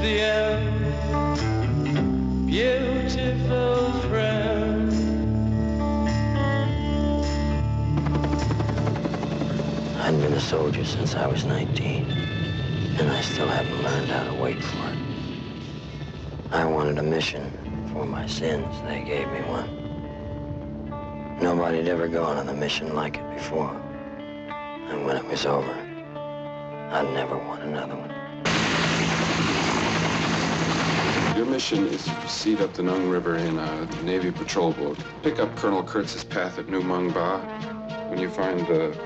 the end. Beautiful friend. I've been a soldier since I was 19, and I still haven't learned how to wait for it. I wanted a mission for my sins. They gave me one. Nobody'd ever gone on a mission like it before. And when it was over, I'd never want another one. Your mission is to proceed up the Nung River in a Navy patrol boat. Pick up Colonel Kurtz's path at Nu Mung Ba. When you find the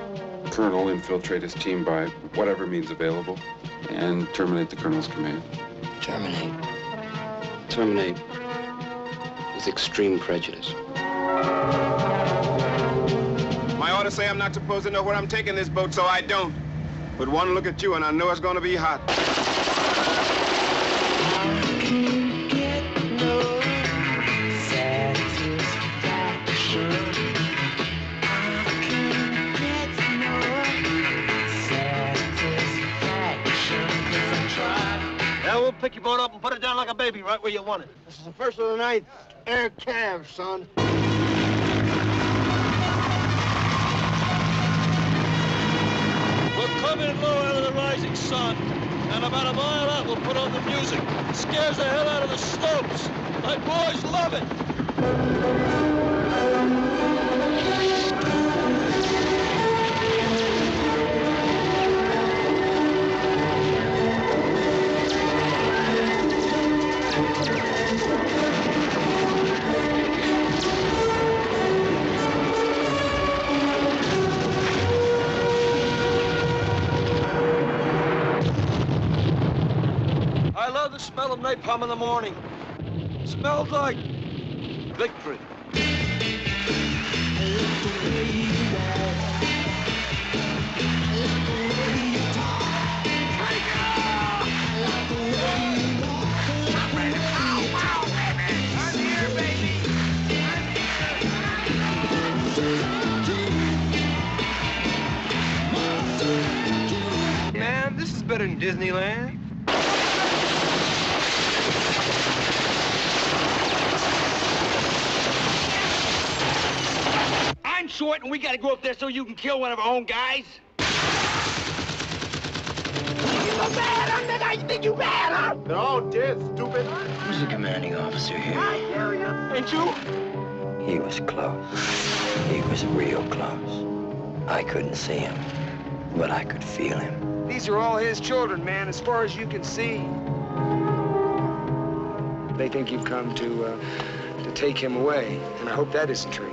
colonel, infiltrate his team by whatever means available and terminate the colonel's command. Terminate. Terminate with extreme prejudice. My orders say I'm not supposed to know where I'm taking this boat, so I don't. But one look at you and I know it's gonna be hot. Pick your boat up and put it down like a baby right where you want it. This is the first of the Ninth. Air Cav, son. We're coming low out of the rising sun. And about a mile out, we'll put on the music. It scares the hell out of the slopes. My boys love it. Love the smell of napalm in the morning. smells like victory. Man, this is better than Disneyland. I'm short and we gotta go up there so you can kill one of our own guys. You're so bad, I think I think you're bad, huh? They're all dead, stupid. Who's the commanding officer here? I hear you. Ain't you? He was close. He was real close. I couldn't see him, but I could feel him. These are all his children, man, as far as you can see. They think you've come to, uh, to take him away, and I hope that isn't true.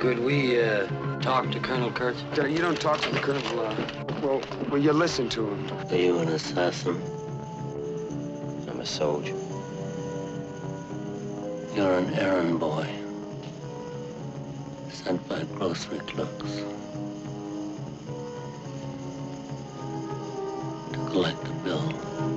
Could we, uh, talk to Colonel Kurtz? You don't talk to the colonel, uh, well, well, you listen to him. Are you an assassin? I'm a soldier. You're an errand boy. Sent by grocery clerks. To collect the bill.